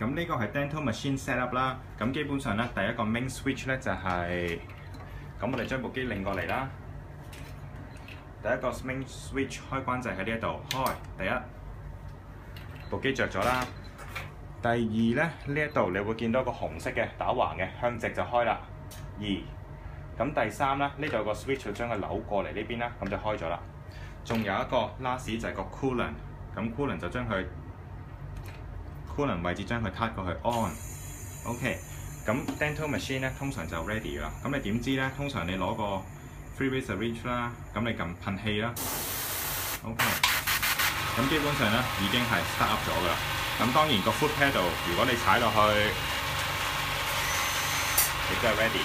咁呢個係 dental machine setup 啦。咁基本上咧，第一個 main switch 咧就係、咁我哋將部機擰過嚟啦。第一個 main switch 開關就喺呢一度開。第一部機着咗啦。第二咧，呢一度你會見到個紅色嘅打橫嘅向直就開啦。二咁第三咧，呢度有個 switch 就將佢扭過嚟呢邊啦，咁就開咗啦。仲有一個 last 就係個 coolant，咁 coolant 就將佢 coolant 位置將佢撻過去 on。OK，咁 dental machine 咧通常就 ready 啦。咁你點知咧？通常你攞個 freeway syringe 啦，咁你撳噴氣啦。OK，咁基本上咧已經係 start up 咗噶啦。咁當然個 foot pedal 如果你踩落去，亦都係 ready。